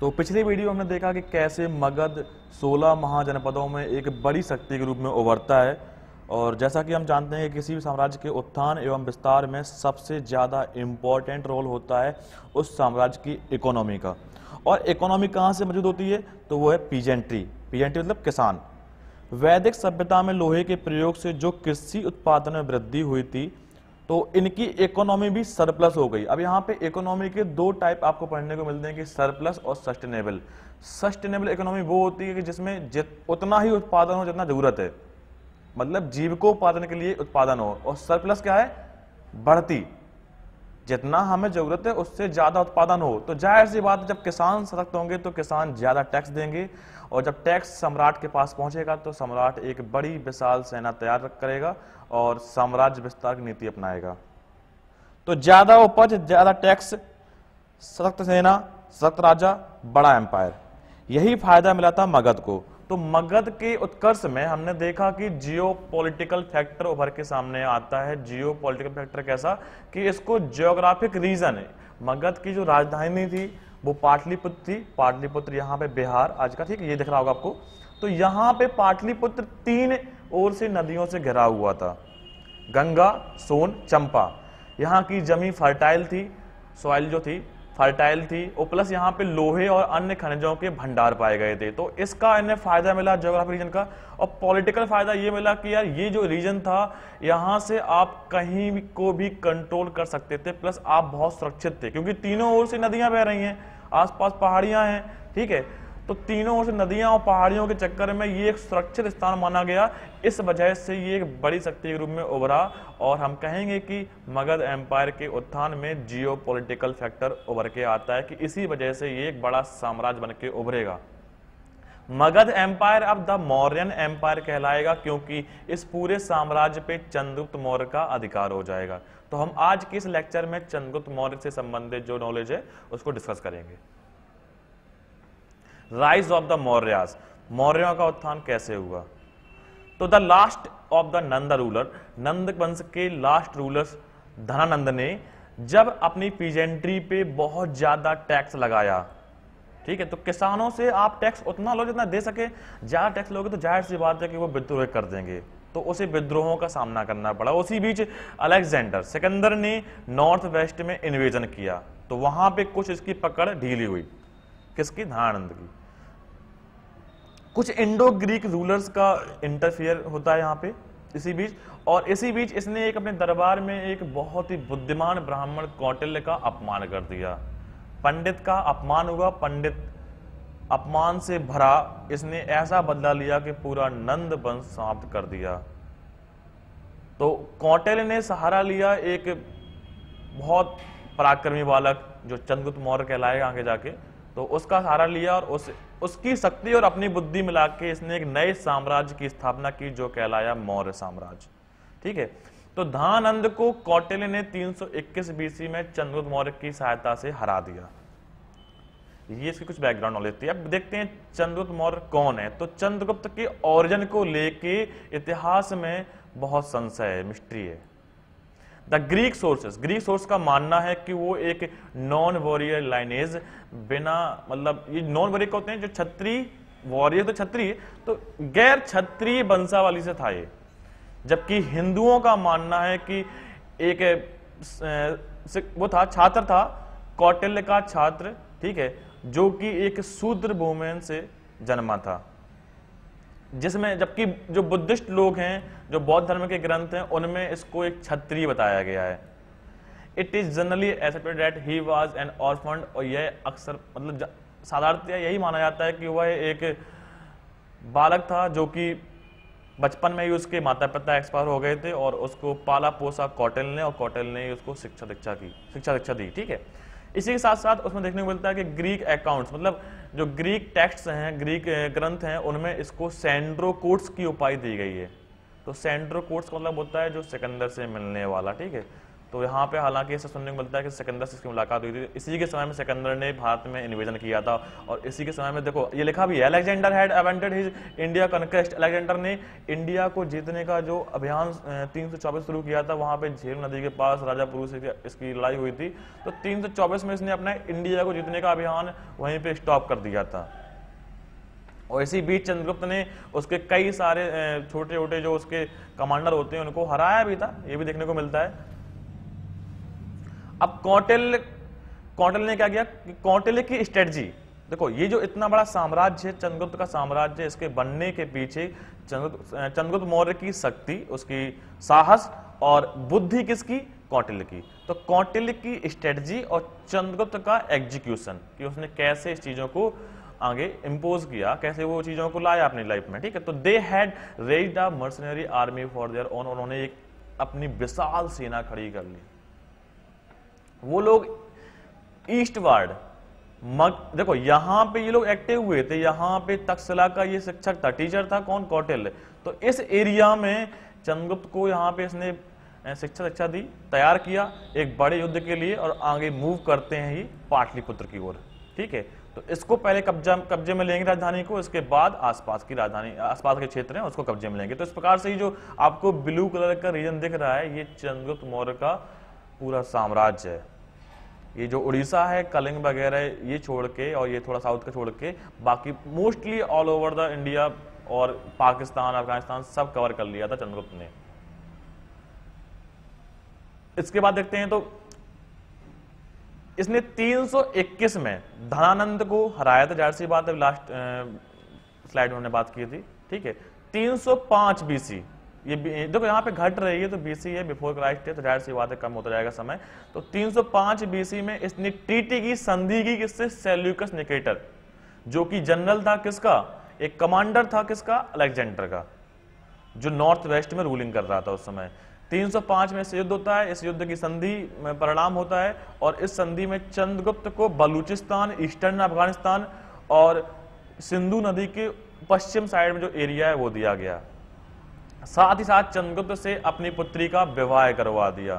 तो पिछले वीडियो हमने देखा कि कैसे मगध 16 महाजनपदों में एक बड़ी शक्ति के रूप में उभरता है। और जैसा कि हम जानते हैं कि किसी भी साम्राज्य के उत्थान एवं विस्तार में सबसे ज़्यादा इम्पोर्टेंट रोल होता है उस साम्राज्य की इकोनॉमी का। और इकोनॉमी कहाँ से मौजूद होती है? तो वो है पीजेंट्री पीजेंट्री मतलब किसान। वैदिक सभ्यता में लोहे के प्रयोग से जो कृषि उत्पादन में वृद्धि हुई थी तो इनकी इकोनॉमी भी सरप्लस हो गई। अब यहाँ पे इकोनॉमी के दो टाइप आपको पढ़ने को मिलते हैं कि सरप्लस और सस्टेनेबल सस्टेनेबल इकोनॉमी वो होती है कि जिसमें जित, उतना ही उत्पादन हो जितना ज़रूरत है। मतलब जीविकोत्पादन के लिए उत्पादन हो। और सरप्लस क्या है? बढ़ती। जितना हमें ज़रूरत है उससे ज़्यादा उत्पादन हो। तो ज़ाहिर सी बात जब किसान सशक्त होंगे तो किसान ज़्यादा टैक्स देंगे। और जब टैक्स सम्राट के पास पहुंचेगा तो सम्राट एक बड़ी, विशाल सेना तैयार करेगा और साम्राज्य विस्तार की नीति अपनाएगा। तो ज़्यादा उपज, ज़्यादा टैक्स सख्त सेना सख्त राजा, बड़ा एम्पायर यही फ़ायदा मिला था मगध को। तो मगध के उत्कर्ष में हमने देखा कि जियो पॉलिटिकल फैक्टर उभर के सामने आता है। जियो पॉलिटिकल फैक्टर कैसा कि इसको जियोग्राफिक रीजन है। मगध की जो राजधानी थी वो पाटलिपुत्र थी। पाटलिपुत्र यहाँ पे बिहार, आज का ठीक है ये दिख रहा होगा आपको। तो यहाँ पे पाटलिपुत्र तीन ओर से नदियों से घिरा हुआ था। गंगा, सोन, चंपा। यहाँ की जमी फर्टाइल थी, सॉइल जो थी, फर्टाइल थी। और प्लस यहाँ पे लोहे और अन्य खनिजों के भंडार पाए गए थे। तो इसका इन्हें फ़ायदा मिला ज्योग्राफिक रीजन का। और पॉलिटिकल फ़ायदा ये मिला कि यार, ये जो रीजन था, यहाँ से आप कहीं को भी कंट्रोल कर सकते थे। प्लस आप बहुत सुरक्षित थे, क्योंकि तीनों ओर से नदियाँ बह रही हैं। आसपास पहाड़ियाँ हैं, ठीक है? तो तीनों ओर से नदियाँ और पहाड़ियों के चक्कर में ये एक सुरक्षित स्थान माना गया। इस वजह से ये एक बड़ी शक्ति के रूप में उभरा और हम कहेंगे कि मगध एम्पायर के उत्थान में जियो फैक्टर उभर के आता है कि इसी वजह से ये एक बड़ा साम्राज्य बन के उभरेगा। मगध एम्पायर अब द मौर्यन एम्पायर कहलाएगा क्योंकि इस पूरे साम्राज्य पे चंद्रगुप्त मौर्य का अधिकार हो जाएगा। तो हम आज के इस लेक्चर में चंद्रगुप्त मौर्य से संबंधित जो नॉलेज है, उसको डिस्कस करेंगे। Rise of the Mauryas. मौर्यों का उत्थान कैसे हुआ? तो the last of the Nanda ruler Nanda वंश के लास्ट रूलर्स धनानंद ने जब अपनी पीजेंट्री पे बहुत ज़्यादा टैक्स लगाया ठीक है? तो किसानों से आप टैक्स उतना लो जितना दे सके। ज़्यादा टैक्स लोगे तो ज़ाहिर सी बात है कि वो विद्रोह कर देंगे। तो उसे विद्रोहों का सामना करना पड़ा। उसी बीच अलेक्जेंडर सिकंदर ने नॉर्थ वेस्ट में इन्वेजन किया। तो वहाँ पे कुछ इसकी पकड़ ढीली हुई। किसकी? धनानंद की। कुछ इंडो ग्रीक रूलर्स का इंटरफियर होता है यहाँ पे इसी बीच। और इसी बीच इसने एक अपने दरबार में एक बहुत ही बुद्धिमान ब्राह्मण कौटिल्य का अपमान कर दिया। पंडित का अपमान हुआ, पंडित अपमान से भरा। इसने ऐसा बदला लिया कि पूरा नंद वंश समाप्त कर दिया। तो कौटिल्य ने सहारा लिया एक बहुत पराक्रमी बालक जो चंद्रगुप्त मौर्य कहलाएगा आगे जाके। तो उसका सहारा लिया और उस, उसकी शक्ति और अपनी बुद्धि मिला के इसने एक नए साम्राज्य की स्थापना की जो कहलाया मौर्य साम्राज्य। ठीक है? तो धानंद को कौटिल्य ने 321 बीसी में चंद्रगुप्त मौर्य की सहायता से हरा दिया। ये इसकी कुछ बैकग्राउंड नॉलेज थी अब देखते हैं चंद्रगुप्त मौर्य कौन है। तो चंद्रगुप्त के ओरिजिन को लेके इतिहास में बहुत संशय है मिस्ट्री है। The Greek sources Greek source का मानना है कि वो एक नॉन वॉरियर लाइनेज बिना मतलब ये नॉन वॉरियर होते हैं जो छत्री वॉरियर तो छत्री तो गैर छत्री वंशावली से था ये। जबकि हिंदुओं का मानना है कि एक वो था, छात्र था, कौटिल्य का छात्र, ठीक है, जो कि एक शूद्र वुमेन से जन्मा था। जिसमें जबकि जो बुद्धिस्ट लोग हैं, जो बौद्ध धर्म के ग्रंथ हैं, उनमें इसको एक छत्री बताया गया है। It is generally accepted that he was an orphan और यह अक्सर मतलब साधारणतः यही माना जाता है कि वह एक बालक था, जो कि बचपन में ही उसके माता पिता एक्सपायर हो गए थे और उसको पाला पोसा कौटिल ने और कौटिल ने उसको शिक्षा दीक्षा की, शिक्षा दीक्षा दी, ठीक है? इसी के साथ साथ उसमें देखने को मिलता है कि ग्रीक अकाउंट्स मतलब जो ग्रीक टेक्स्ट हैं ग्रीक ग्रंथ हैं, उनमें इसको सेंड्रोकोट्स की उपाय दी गई है। तो सेंड्रोकोट्स का मतलब होता है जो सिकंदर से मिलने वाला, ठीक है? तो यहाँ पे हालाँकि ऐसा सुनने को मिलता है कि सिकंदर से इसकी मुलाकात हुई थी। इसी के समय में सिकंदर ने भारत में इन्वेजन किया था और इसी के समय में देखो, ये लिखा भी है अलेक्जेंडर हैड अवेंटेड हिज इंडिया कनकेस्ट अलेक्जेंडर ने इंडिया को जीतने का जो अभियान तीन सौ चौबीस शुरू किया था, वहाँ पे झेल नदी के पास राजापुर से इसकी लड़ाई हुई थी। तो तीन सौ चौबीस में इसने अपना इंडिया को जीतने का अभियान वहीं पे स्टॉप कर दिया था। और इसी बीच चंद्रगुप्त ने उसके कई सारे छोटे छोटे जो उसके कमांडर होते हैं, उनको हराया भी था। ये भी देखने को मिलता है। अब कौटिल्य कौटिल्य ने क्या किया? कौटिल्य की स्ट्रेटजी देखो, ये जो इतना बड़ा साम्राज्य है, चंद्रगुप्त का साम्राज्य, इसके बनने के पीछे चंद्रगुप्त मौर्य की शक्ति, उसकी साहस और बुद्धि किसकी? कौटिल्य की। तो कौटिल्य की स्ट्रेटजी और चंद्रगुप्त का एग्जीक्यूशन कि उसने कैसे इस चीज़ों को आगे इंपोज किया, कैसे वो चीज़ों को लाया अपनी लाइफ में, ठीक है? तो they had raised the mercenary army for their own उन्होंने एक अपनी विशाल सेना खड़ी कर ली। वो लोग ईस्ट वार्ड देखो, यहाँ पे ये लोग एक्टिव हुए थे, यहाँ पे तक्षशिला का ये शिक्षक था टीचर था, कौन? कौटिल। तो इस एरिया में चंद्रगुप्त को यहाँ पे इसने शिक्षा शिक्षा दी, तैयार किया एक बड़े युद्ध के लिए और आगे मूव करते हैं ही पाटलिपुत्र की ओर। ठीक है? तो इसको पहले कब्जा, कब्जे में लेंगे राजधानी को, इसके बाद आसपास की राजधानी, आसपास के क्षेत्र हैं, उसको कब्जे में लेंगे। तो इस प्रकार से ही जो आपको ब्लू कलर का रीजन दिख रहा है, ये चंद्रगुप्त मौर्य का पूरा साम्राज्य है। ये जो उड़ीसा है, कलिंग वगैरह, ये छोड़ के और ये थोड़ा साउथ का छोड़ के, बाकी mostly all over the India और पाकिस्तान, अफ़गानिस्तान सब कवर कर लिया था चंद्रगुप्त ने। इसके बाद देखते हैं तो इसने 321 में धनानंद को हराया था। ज़ाहिर सी बात है लास्ट स्लाइड में बात की थी, ठीक है। 305 बीसी ये देखो, यहाँ पे घट रही है तो बीसी है बिफोर क्राइस्ट है तो ज़ाहिर सी बात है, कम होता जाएगा समय। तो 305 बीसी में इसने टीटी की संधि की किससे? सेल्यूकस निकेटर जो कि जनरल था किसका? एक कमांडर था किसका? अलेक्जेंडर का। जो नॉर्थ वेस्ट में रूलिंग कर रहा था उस समय। 305 में से युद्ध होता है, इस युद्ध की संधि में परिणाम होता है, और इस संधि में चंद्रगुप्त को बलूचिस्तान, ईस्टर्न अफ़गानिस्तान और सिंधु नदी के पश्चिम साइड में जो एरिया है, वो दिया गया। साथ ही साथ चंद्रगुप्त से अपनी पुत्री का विवाह करवा दिया।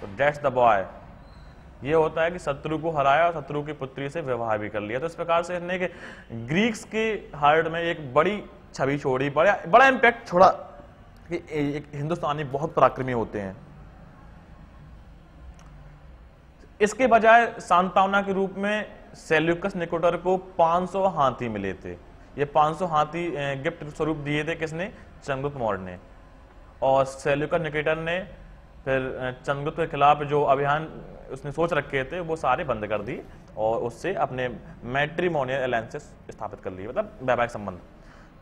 तो डेट्स द बॉय ये होता है कि शत्रु को हराया और शत्रु की पुत्री से विवाह भी कर लिया। तो इस प्रकार से इसने ग्रीक्स के हार्ट में एक बड़ी छवि छोड़ी, बड़ा बड़ा इंपैक्ट छोड़ा कि एक हिंदुस्तानी बहुत पराक्रमी होते हैं। इसके बजाय सांतावना के रूप में सेल्यूकस निकोटर को 500 हाथी मिले थे। ये 500 हाथी गिफ्ट स्वरूप दिए थे किसने? चंद्रगुप्त मौर्य ने और सेल्युकर निकेटर ने फिर चंद्रगुप्त के खिलाफ जो अभियान उसने सोच रखे थे, वो सारे बंद कर दिए और उससे अपने मैट्रीमोनियल अलायंसेस स्थापित कर लिए मतलब वैवाहिक संबंध।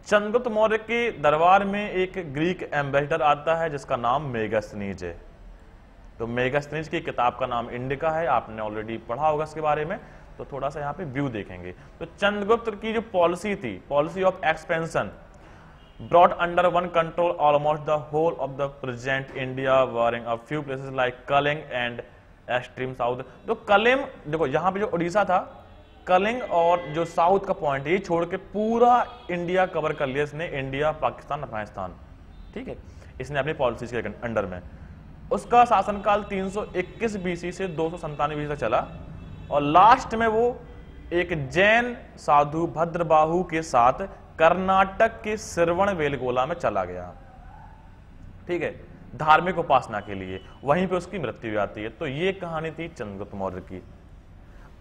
चंद्रगुप्त मौर्य के दरबार में एक ग्रीक एम्बेसडर आता है, जिसका नाम मेगास्नीज। है तो मेगास्नीज की किताब का नाम इंडिका है, आपने ऑलरेडी पढ़ा होगा इसके बारे में तो थोड़ा सा यहाँ पे व्यू देखेंगे। तो चंद्रगुप्त की जो पॉलिसी थी policy of expansion brought under one control almost the whole of the present India barring a few places like Kalinga and extreme south तो कलिम देखो, यहाँ पे जो उड़ीसा था कलिंग और जो साउथ का पॉइंट ये छोड़ के पूरा इंडिया कवर कर लिया इसने इंडिया पाकिस्तान अफ़गानिस्तान ठीक है? इसने अपनी पॉलिसी के अंडर में. उसका शासनकाल 321 बीसी से दो सौ बीसी तक चला, और लास्ट में वो एक जैन साधु भद्रबाहु के साथ कर्नाटक के सिरवण वेलगोला में चला गया। ठीक है? धार्मिक उपासना के लिए, वहीं पे उसकी मृत्यु जाती है। तो ये कहानी थी चंद्रगुप्त मौर्य की।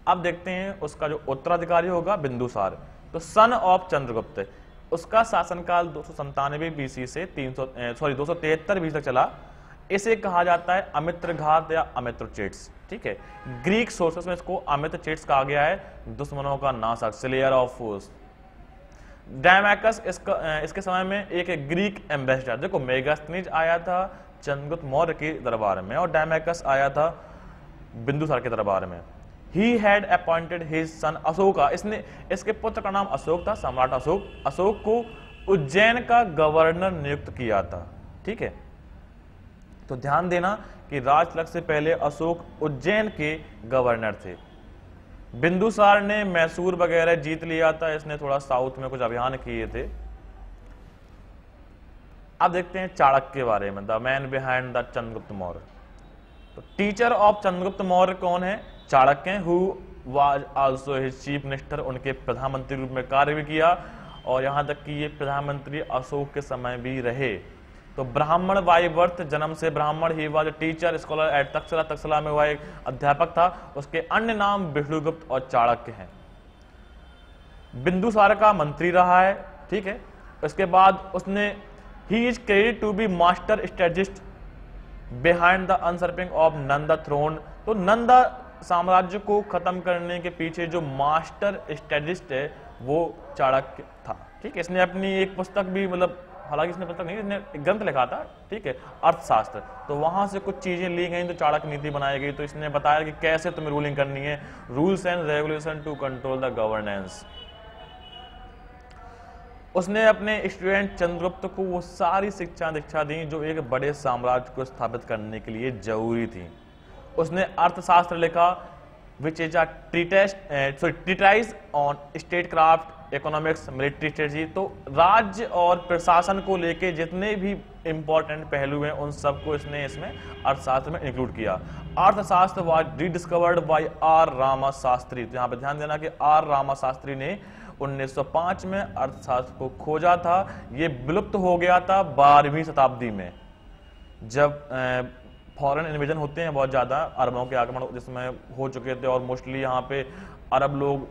अब देखते हैं उसका जो उत्तराधिकारी होगा, बिंदुसार। तो सन ऑफ़ चंद्रगुप्त, उसका शासनकाल दो सौ संतानवे बीसी से तीन सौ सॉरी दो सौ बीसी तक चला। इसे कहा जाता है अमित्र घात या अमित्र चेट्स ठीक है? ग्रीक सोर्सेस में इसको अमित्र चेट्स कहा गया है। दुश्मनों का नाशक सिलेयर ऑफ़ फोर्स डायमैकस इसका इसके समय में एक ग्रीक एम्बेसडर देखो मेगास्थनीज आया था चंद्रगुप्त मौर्य के दरबार में और डायमैकस आया था बिंदुसार के दरबार में। He had appointed his son Ashoka इसने, इसके पुत्र का नाम अशोक था, सम्राट अशोक। अशोक को उज्जैन का गवर्नर नियुक्त किया था, ठीक है? तो ध्यान देना कि राजलक से पहले अशोक उज्जैन के गवर्नर थे। बिंदुसार ने मैसूर वगैरह जीत लिया था, इसने थोड़ा साउथ में कुछ अभियान किए थे। अब देखते हैं चाणक्य के बारे में, the man behind the Chandragupta Maurya. तो टीचर ऑफ़ चंद्रगुप्त मौर्य कौन है? Chanakya who was also his chief minister उनके प्रधानमंत्री रूप में कार्य भी किया, और यहाँ तक कि ये प्रधानमंत्री अशोक के समय भी रहे। तो ब्राह्मण बर्थ जन्म से ब्राह्मण he was teacher scholar at Taxila Taxila में वह एक अध्यापक था। उसके अन्य नाम विष्णुगुप्त और चाणक्य हैं। बिंदुसार का मंत्री रहा है, ठीक है? उसके बाद उसने he is credit to be master strategist behind the usurping of Nanda throne तो नंदा साम्राज्य को खत्म करने के पीछे जो मास्टर स्ट्रेटजिस्ट है, वो चाणक्य था, ठीक है? इसने अपनी एक पुस्तक भी मतलब हालाँकि इसने पुस्तक नहीं, इसने ग्रंथ लिखा था, ठीक है, अर्थशास्त्र। तो वहाँ से कुछ चीज़ें ली गई तो चाणक्य नीति बनाई गई तो इसने बताया कि कैसे तुम्हें रूलिंग करनी है। Rules and regulation to control the governance उसने अपने स्टूडेंट चंद्रगुप्त को वो सारी शिक्षा दीक्षा दी, जो एक बड़े साम्राज्य को स्थापित करने के लिए ज़रूरी थी। उसने अर्थशास्त्र लिखा which is a treatise sorry treatise on state craft economics military strategy तो राज्य और प्रशासन को लेके जितने भी इंपॉर्टेंट पहलू हैं, उन सबको इसने इसमें अर्थशास्त्र में इंक्लूड किया। Arthashastra was rediscovered by R Rama Shastri तो यहाँ पे ध्यान देना कि आर रामा शास्त्री ने 1905 में अर्थशास्त्र को खोजा था। ये विलुप्त हो गया था बारहवीं शताब्दी में। जब फॉरेन इन्वेजन होते हैं बहुत ज़्यादा, अरबों के आक्रमण जिसमें हो चुके थे और मोस्टली यहाँ पे अरब लोग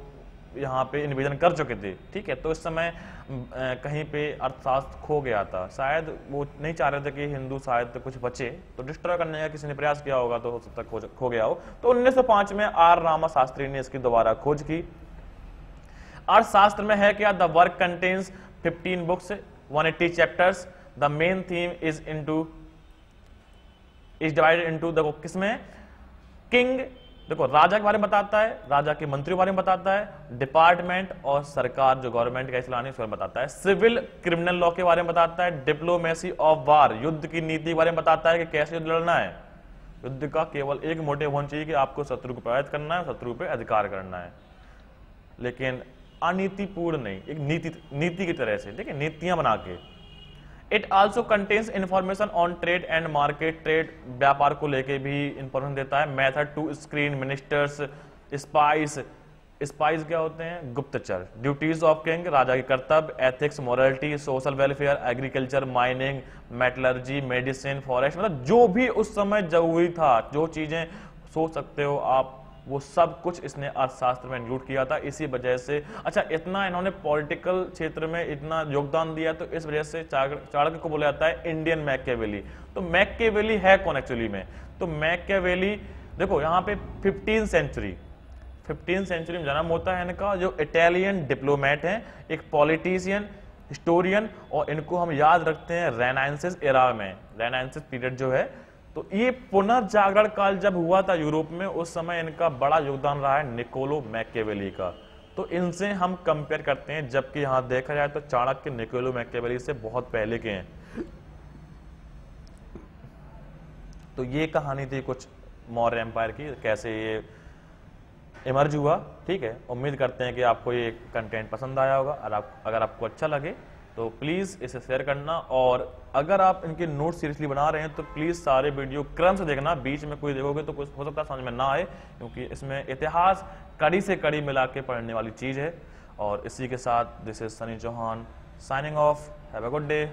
यहाँ पे इन्वेजन कर चुके थे ठीक है? तो इस समय कहीं पे अर्थशास्त्र खो गया था। शायद वो नहीं चाह रहे थे कि हिंदू साहित्य कुछ बचे। तो डिस्ट्रॉय करने का किसी ने प्रयास किया होगा तो हो सकता खो, खो गया हो। तो 1905 में आर रामा शास्त्री ने इसकी दोबारा खोज की। अर्थशास्त्र में है क्या? The work contains 15 books 180 chapters the main theme is into is divided into देखो किसमें? किंग देखो, राजा के बारे में बताता है, राजा के मंत्री के बारे में बताता है, डिपार्टमेंट और सरकार जो गवर्नमेंट कैसे लानी उसके बारे में बताता है। सिविल क्रिमिनल लॉ के बारे में बताता है, डिप्लोमेसी ऑफ़ वार, युद्ध की नीति के बारे में बताता है कि कैसे युद्ध लड़ना है। युद्ध का केवल एक मोटिव होना चाहिए कि आपको शत्रु को प्रभावित करना है, शत्रु पे अधिकार करना है। लेकिन अनीतिपूर्ण नहीं, एक नीति नीति की तरह से ठीक है नीतियाँ बना के it also contains information on trade and market trade व्यापार को लेके भी इंफॉर्मेशन देता है। Method to screen ministers spies spies क्या होते हैं? गुप्तचर। ड्यूटीज़ ऑफ़ किंग राजा के कर्तव्य ethics morality social welfare agriculture mining metallurgy medicine forest मतलब जो भी उस समय ज़रूरी था, जो चीज़ें सोच सकते हो आप वो सब कुछ इसने अर्थशास्त्र में इंक्लूड किया था। इसी वजह से अच्छा इतना इन्होंने पॉलिटिकल क्षेत्र में इतना योगदान दिया तो इस वजह से चाणक्य को बोला जाता है इंडियन मैकेवेली तो मैकेवेली है कौन एक्चुअली में? तो मैकेवेली देखो, यहाँ पे फिफ्टीन सेंचुरी फिफ्टीन सेंचुरी में जन्म होता है इनका, जो इटालियन डिप्लोमेट हैं, एक पॉलिटिशियन हिस्टोरियन और इनको हम याद रखते हैं रेनाइंसिस एरा में। रेनाइंसिस पीरियड जो है तो ये पुनर्जागरण काल जब हुआ था यूरोप में, उस समय इनका बड़ा योगदान रहा है निकोलो मैकेवेली का। तो इनसे हम कंपेयर करते हैं, जबकि यहाँ देखा जाए तो चाणक्य निकोलो मैकेवेली से बहुत पहले के हैं। तो ये कहानी थी कुछ मौर्य एम्पायर की, कैसे ये इमर्ज हुआ, ठीक है? उम्मीद करते हैं कि आपको ये कंटेंट पसंद आया होगा, और आप, अगर आपको अच्छा लगे तो प्लीज़ इसे शेयर करना, और अगर आप इनके नोट सीरियसली बना रहे हैं तो प्लीज़ सारे वीडियो क्रम से देखना, बीच में कोई देखोगे तो कुछ हो सकता समझ में ना आए, क्योंकि इसमें इतिहास कड़ी से कड़ी मिला के पढ़ने वाली चीज़ है। और इसी के साथ this is Sunny Chauhan signing off have a good day